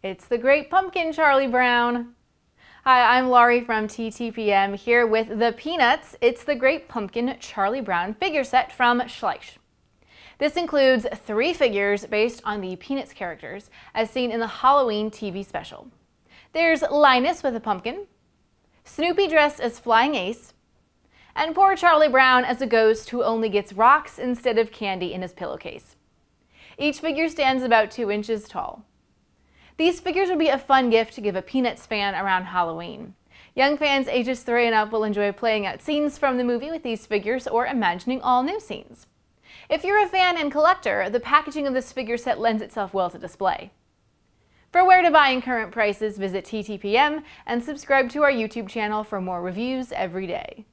It's the Great Pumpkin, Charlie Brown. Hi, I'm Laurie from TTPM here with the Peanuts. It's the Great Pumpkin Charlie Brown figure set from Schleich. This includes three figures based on the Peanuts characters as seen in the Halloween TV special. There's Linus with a pumpkin, Snoopy dressed as Flying Ace, and poor Charlie Brown as a ghost who only gets rocks instead of candy in his pillowcase. Each figure stands about two inches tall. These figures would be a fun gift to give a Peanuts fan around Halloween. Young fans ages 3 and up will enjoy playing out scenes from the movie with these figures or imagining all new scenes. If you're a fan and collector, the packaging of this figure set lends itself well to display. For where to buy and current prices, visit TTPM and subscribe to our YouTube channel for more reviews every day.